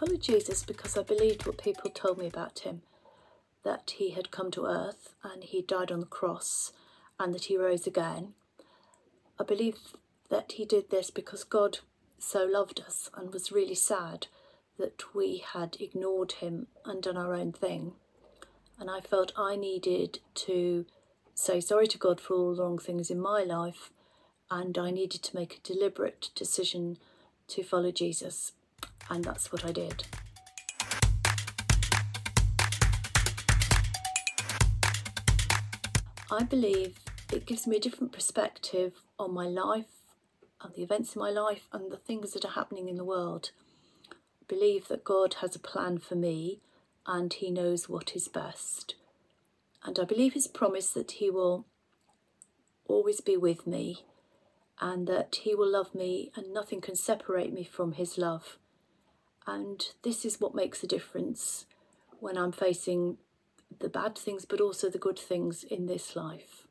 followed Jesus because I believed what people told me about him that he had come to earth and he died on the cross and that he rose again. I believe that he did this because God so loved us and was really sad that we had ignored him and done our own thing. And I felt I needed to say sorry to God for all the wrong things in my life and I needed to make a deliberate decision to follow Jesus. And that's what I did. I believe it gives me a different perspective on my life and the events in my life and the things that are happening in the world. I believe that God has a plan for me and He knows what is best. And I believe His promise that He will always be with me and that He will love me and nothing can separate me from His love. And this is what makes a difference when I'm facing the bad things but also the good things in this life.